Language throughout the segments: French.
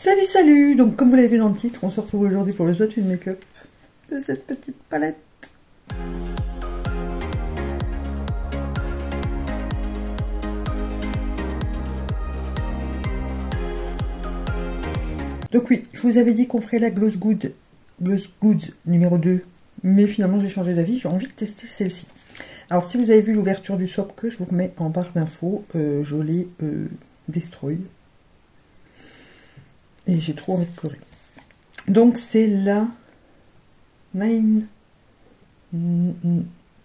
Salut, salut Donc, comme vous l'avez vu dans le titre, on se retrouve aujourd'hui pour le swatch de make-up de cette petite palette. Donc oui, je vous avais dit qu'on ferait la Gloss Good, Gloss Goods numéro 2, mais finalement j'ai changé d'avis, j'ai envie de tester celle-ci. Alors si vous avez vu l'ouverture du swap que je vous remets en barre d'infos, euh, je l'ai euh, destroy. Et j'ai trop envie de pleurer. Donc c'est la Nine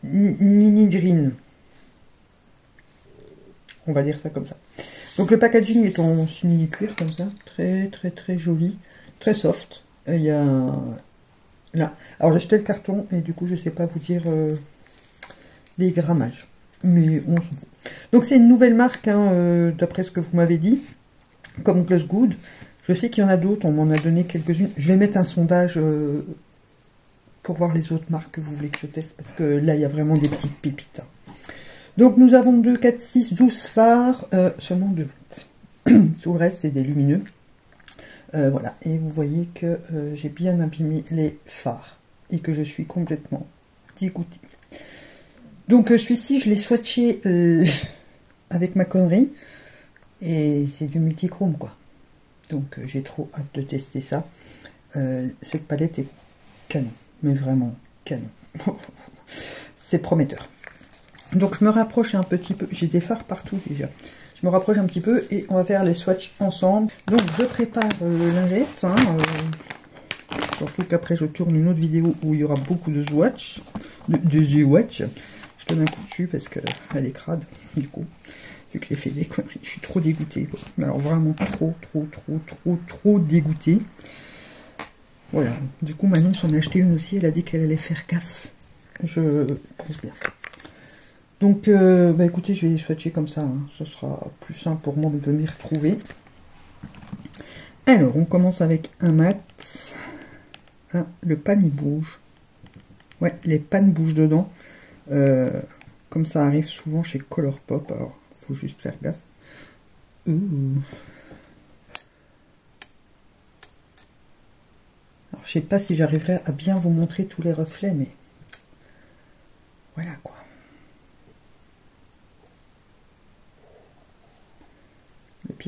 Green. On va dire ça comme ça. Donc le packaging est en simili cuir comme ça, très très très joli, très soft. Il y a là. Alors j'ai acheté le carton et du coup je sais pas vous dire euh, les grammages, mais on s'en fout. Donc c'est une nouvelle marque hein, euh, d'après ce que vous m'avez dit, comme Close Good. Je sais qu'il y en a d'autres, on m'en a donné quelques-unes. Je vais mettre un sondage euh, pour voir les autres marques que vous voulez que je teste parce que là il y a vraiment des petites pépites. Hein. Donc nous avons 2, 4, 6, 12 phares, euh, seulement 2 Tout le reste c'est des lumineux. Euh, voilà, et vous voyez que euh, j'ai bien abîmé les phares et que je suis complètement dégoûtée. Donc celui-ci je l'ai swatché avec ma connerie et c'est du multichrome quoi. Donc j'ai trop hâte de tester ça. cette palette est canon, mais vraiment canon. c'est prometteur. Donc je me rapproche un petit peu, j'ai des phares partout déjà. Je me rapproche un petit peu et on va faire les swatchs ensemble. Donc je prépare euh, lingette, hein, euh, surtout qu'après je tourne une autre vidéo où il y aura beaucoup de swatch, de, swatch. Je donne un coup dessus parce qu'elle est crade, du coup, vu que j'ai fait des conneries. Je suis trop dégoûtée, Mais alors vraiment trop, trop, trop, trop, trop dégoûtée. Voilà, du coup Manon s'en a acheté une aussi, elle a dit qu'elle allait faire gaffe. Je pense bien. Donc, euh, bah écoutez, je vais swatcher comme ça. Hein. Ce sera plus simple pour moi de m'y retrouver. Alors, on commence avec un mat. Ah, le pan, il bouge. Ouais, les pannes bougent dedans. Euh, comme ça arrive souvent chez Colourpop. Faut juste faire gaffe. Alors, je sais pas si j'arriverai à bien vous montrer tous les reflets, mais voilà quoi.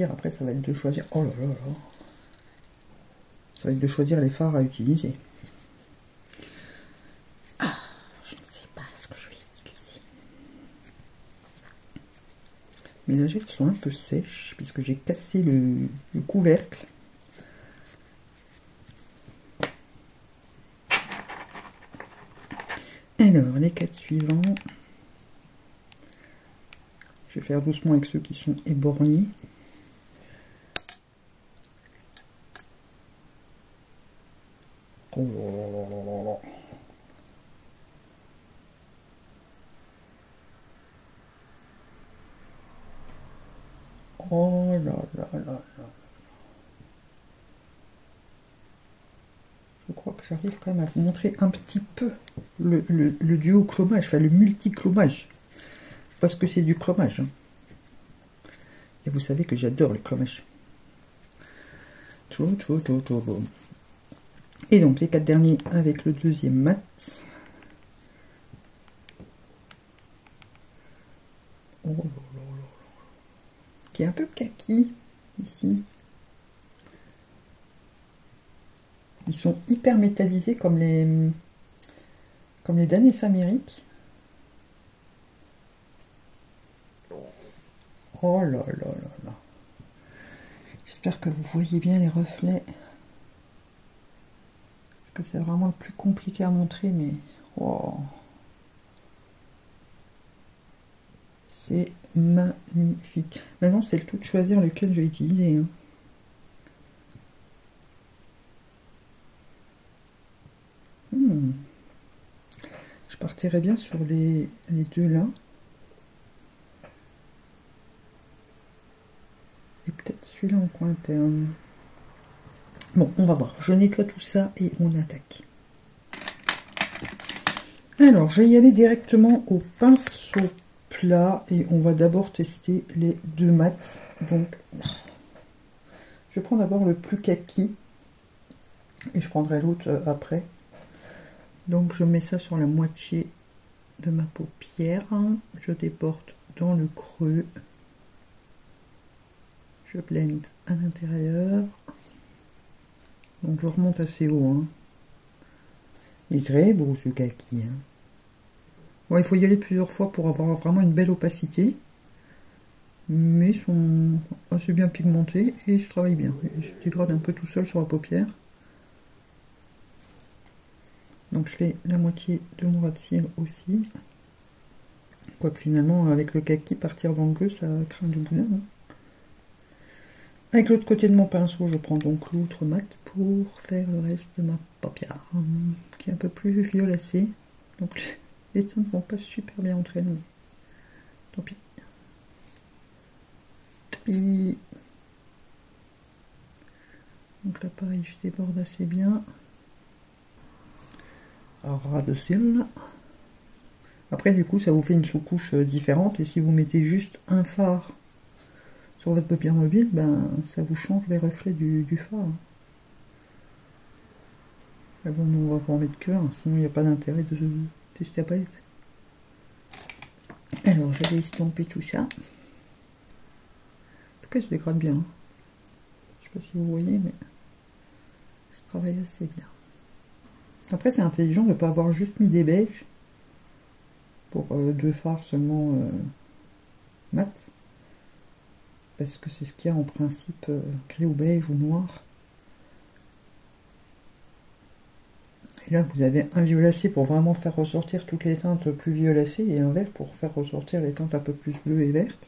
après, ça va être de choisir... Oh là là là Ça va être de choisir les phares à utiliser. Ah, je ne sais pas ce que je vais utiliser. Mes lingettes sont un peu sèches, puisque j'ai cassé le, le couvercle. Alors, les quatre suivants. Je vais faire doucement avec ceux qui sont éborgnés. Oh là. Je crois que j'arrive quand même à vous montrer un petit peu le, duo chromage, enfin le multi-chromage. Parce que c'est du chromage. Hein. Et vous savez que j'adore le chromage. Et donc les quatre derniers avec le deuxième mat. Oh là là là Qui est un peu kaki ici. Ils sont hyper métallisés comme les comme les Danes amériques. Oh là là là là. J'espère que vous voyez bien les reflets que c'est vraiment le plus compliqué à montrer, mais oh. C'est magnifique. Maintenant, c'est le tout de choisir lequel je vais utiliser. Hein. Hmm. Je partirai bien sur les, les deux là. Et peut-être celui-là en coin interne. Bon, on va voir. Je nettoie tout ça et on attaque. Alors, je vais y aller directement au pinceau plat et on va d'abord tester les deux mats. Donc, Je prends d'abord le plus kaki et je prendrai l'autre euh, après. Donc je mets ça sur la moitié de ma paupière. Je déporte dans le creux. Je blende à l'intérieur. Donc je remonte assez haut. Hein. Il est très beau ce kaki. Hein. Il faut y aller plusieurs fois pour avoir vraiment une belle opacité. Mais ils sont assez bien pigmentés et je travaille bien. Je dégrade un peu tout seul sur la paupière. Donc je fais la moitié de mon ras de cils aussi. Quoique finalement, avec le kaki, partir dans le bleu, ça craint du boudin. Hein. Avec l'autre côté de mon pinceau, je prends donc l'outre mat pour faire le reste de ma paupière, qui est un peu plus violacée. Donc les teintes vont pas super bien entre elles, mais tant pis. Tant pis. Donc là, pareil, je déborde assez bien. Alors, ras de cils. Après, du coup, ça vous fait une sous-couche euh, différente. Et si vous mettez juste un phare sur votre paupière mobile, ben, ça vous change les reflets du, phare. Ah bon, on va pas en mettre cœur, sinon il n'y a pas d'intérêt de la palette. Alors, je vais estomper tout ça. En tout cas, je dégrade bien. Je sais pas si vous voyez, mais ça travaille assez bien. Après, c'est intelligent de ne pas avoir juste mis des beiges pour euh, deux phares seulement euh, mat. Parce que c'est ce qu'il y a en principe euh, gris ou beige ou noir. Et là, vous avez un violacé pour vraiment faire ressortir toutes les teintes plus violacées et un vert pour faire ressortir les teintes un peu plus bleues et vertes.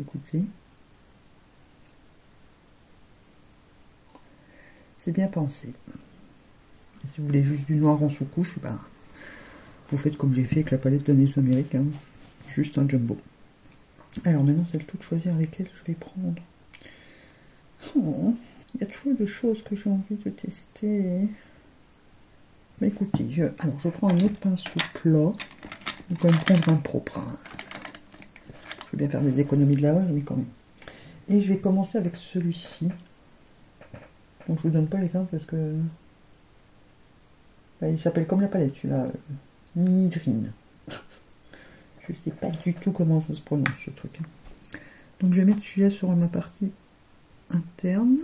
Écoutez. C'est bien pensé. si vous voulez juste du noir en sous-couche, ben, vous faites comme j'ai fait avec la palette d'Anis américain. Juste un jumbo. Alors maintenant, c'est le tout de choisir lesquels je vais prendre. Oh, il y a toujours de choses que j'ai envie de tester. Écoutez, je, alors je prends un autre pinceau plat. Vais me prendre un propre. Hein. Je vais bien faire des économies de lavage, mais quand même. Et je vais commencer avec celui-ci. Donc je vous donne pas les teintes parce que... il s'appelle comme la palette, celui-là. Nidrine. je sais pas du tout comment ça se prononce ce truc. Hein. Donc je vais mettre celui-là sur ma partie interne.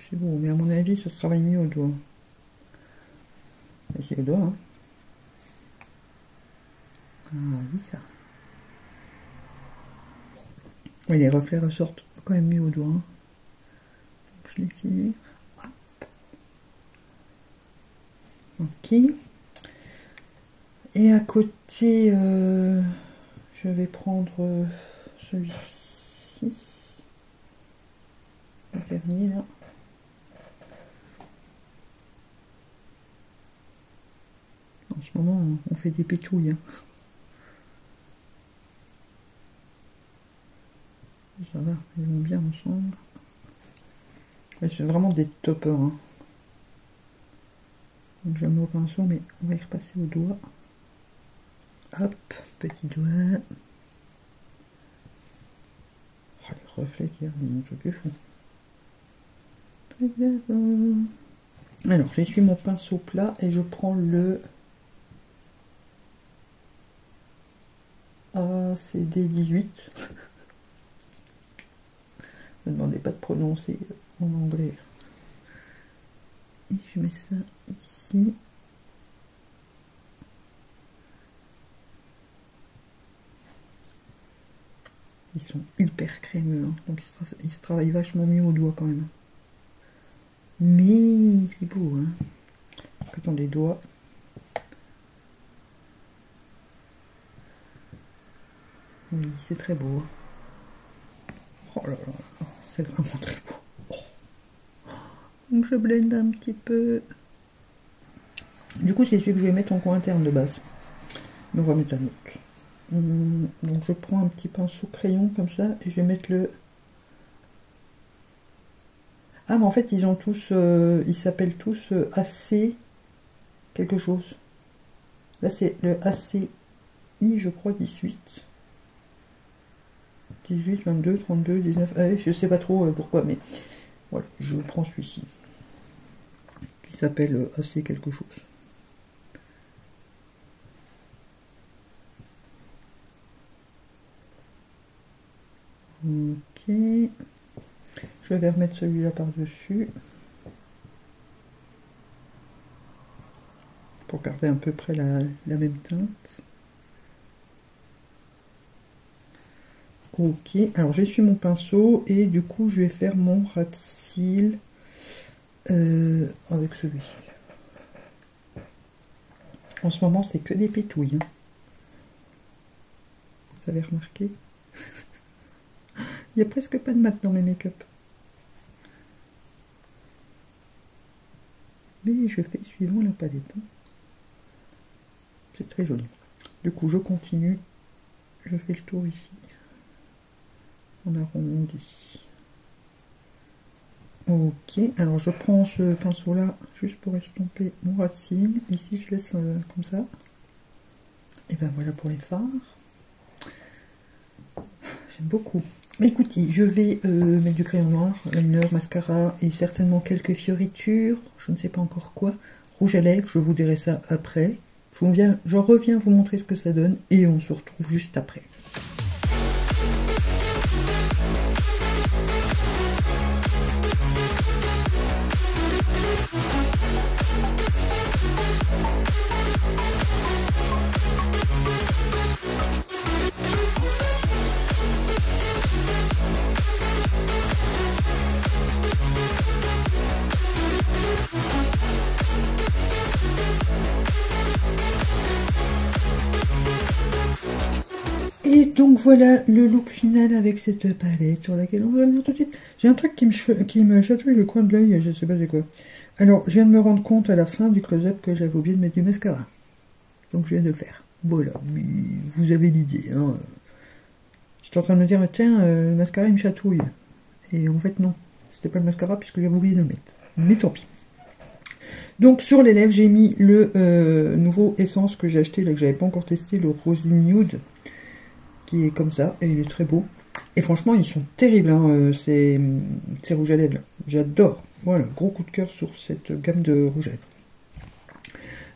C'est beau, mais à mon avis, ça se travaille mieux au doigt. C'est le doigt. Ah oui, ça. Les reflets ressortent quand même mieux au doigt. Hein. Donc, je les tire. Ok. Et à côté, euh, je vais prendre euh, celui-ci. Le dernier, là. Ce moment, on fait des pétouilles. Hein. Ça va, ils vont bien ensemble. C'est vraiment des toppers. Hein. Donc au pinceau, mais on va y repasser au doigt. Hop, petit doigt. Oh, les reflets qui arrivent, un truc de fou. Très bien. Alors, j'essuie mon pinceau plat et je prends le ACD18. ne me demandez pas de prononcer en anglais. Et je mets ça ici. Ils sont hyper crémeux, hein. donc ils se, travaillent vachement mieux au doigt quand même. Mais c'est beau, hein. Quand on des doigts. Oui, c'est très beau. Oh là là, c'est vraiment très beau. Donc je blende un petit peu. Du coup, c'est celui que je vais mettre en coin interne de base. Mais on va mettre un autre. Hum, donc je prends un petit pinceau crayon comme ça et je vais mettre le... Ah mais en fait ils ont tous, euh, ils s'appellent tous euh, AC quelque chose. Là c'est le ACI je crois 18. 18, 22, 32, 19, allez, je sais pas trop euh, pourquoi, mais voilà, je prends celui-ci, qui s'appelle euh, assez quelque chose. Ok, je vais remettre celui-là par-dessus. Pour garder à peu près la, la même teinte. Ok, alors j'essuie mon pinceau et du coup je vais faire mon rat de cils euh, avec celui-ci. En ce moment c'est que des pétouilles. hein. Vous avez remarqué? Il n'y a presque pas de mat dans mes make-up. Mais je fais suivant la palette. hein. C'est très joli. Du coup je continue. Je fais le tour ici. On arrondit. Ok, alors je prends ce pinceau là juste pour estomper mon racine. Ici je laisse euh, comme ça. Et ben voilà pour les fards. J'aime beaucoup. Écoutez, je vais euh, mettre du crayon noir, liner, mascara et certainement quelques fioritures. Je ne sais pas encore quoi. Rouge à lèvres, je vous dirai ça après. Je, vous viens, je reviens vous montrer ce que ça donne et on se retrouve juste après. Donc voilà le look final avec cette palette sur laquelle on va revenir tout de suite. J'ai un truc qui me, chatouille le coin de l'œil, je sais pas c'est quoi. Alors, je viens de me rendre compte à la fin du close-up que j'avais oublié de mettre du mascara. Donc je viens de le faire. Voilà, mais vous avez l'idée. Hein. J'étais en train de me dire, tiens, euh, le mascara il me chatouille. Et en fait non, c'était pas le mascara puisque j'avais oublié de le mettre. Mais tant pis. Donc sur les lèvres, j'ai mis le euh, nouveau essence que j'ai acheté, là que j'avais pas encore testé, le Rosy Nude, qui est comme ça, et il est très beau. Et franchement, ils sont terribles, hein, euh, ces, ces rouges à lèvres. J'adore. Voilà, gros coup de cœur sur cette gamme de rouges à lèvres.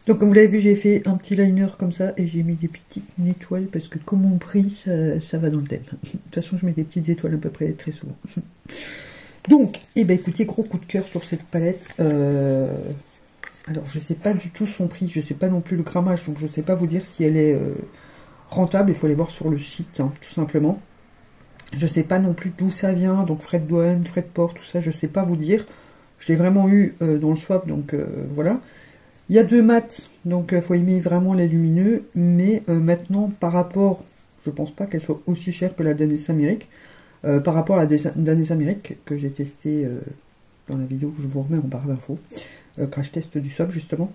Donc comme vous l'avez vu, j'ai fait un petit liner comme ça, et j'ai mis des petites étoiles, parce que comme on prie, ça, ça va dans le thème. De toute façon, je mets des petites étoiles à peu près très souvent. Donc, eh ben écoutez, gros coup de cœur sur cette palette. Euh, alors, je sais pas du tout son prix, je sais pas non plus le grammage, donc je sais pas vous dire si elle est euh, rentable. Il faut aller voir sur le site, hein, tout simplement. Je sais pas non plus d'où ça vient, donc frais de douane, frais de port, tout ça, je sais pas vous dire. Je l'ai vraiment eu euh, dans le swap, donc euh, voilà. Il y a deux mats, donc il faut aimer vraiment les lumineux, mais euh, maintenant, par rapport, je pense pas qu'elle soit aussi chère que la Danis Amérique. Euh, par rapport à la Danis Amérique que j'ai testé euh, dans la vidéo que je vous remets en barre d'infos, euh, crash test du swap justement,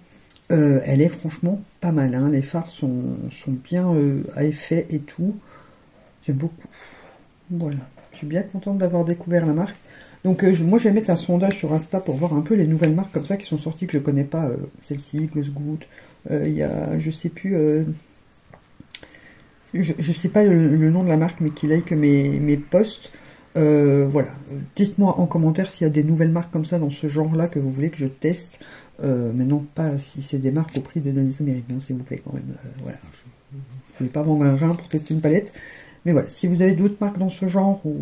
euh, elle est franchement pas mal. hein. Les fards sont, bien euh, à effet et tout. J'aime beaucoup. Voilà. Je suis bien contente d'avoir découvert la marque. Donc euh, moi je vais mettre un sondage sur Insta pour voir un peu les nouvelles marques comme ça qui sont sorties que je connais pas. Celle-ci, Glossgood. Euh, Il y a, je sais plus, je, je sais pas le, le nom de la marque mais qui like mes, mes posts. Euh, voilà. Dites-moi en commentaire s'il y a des nouvelles marques comme ça dans ce genre-là que vous voulez que je teste. Euh, mais non pas si c'est des marques au prix de Danis américain, s'il vous plaît quand même. Euh, voilà. Je, je vais pas vendre un rein pour tester une palette. Mais voilà, si vous avez d'autres marques dans ce genre, ou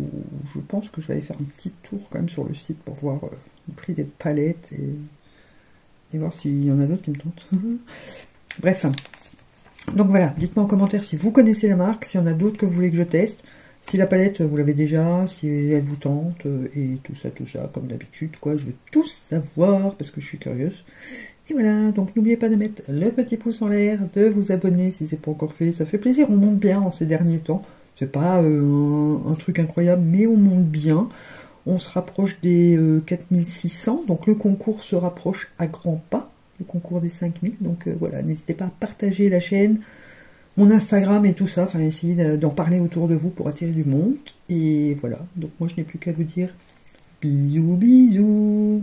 je pense que je vais aller faire un petit tour quand même sur le site pour voir euh, le prix des palettes et, et voir s'il y en a d'autres qui me tentent. Bref. Donc voilà, dites-moi en commentaire si vous connaissez la marque, s'il y en a d'autres que vous voulez que je teste, si la palette vous l'avez déjà, si elle vous tente, euh, et tout ça, tout ça, comme d'habitude, quoi, je veux tout savoir parce que je suis curieuse. Et voilà, donc n'oubliez pas de mettre le petit pouce en l'air, de vous abonner si c'est pas encore fait, ça fait plaisir, on monte bien en ces derniers temps. C'est pas euh, un, truc incroyable, mais on monte bien. On se rapproche des euh, 4600, donc le concours se rapproche à grands pas, le concours des 5000. Donc euh, voilà, n'hésitez pas à partager la chaîne, mon Instagram et tout ça, enfin essayer de- d'en parler autour de vous pour attirer du monde. Et voilà, donc moi je n'ai plus qu'à vous dire bisous bisous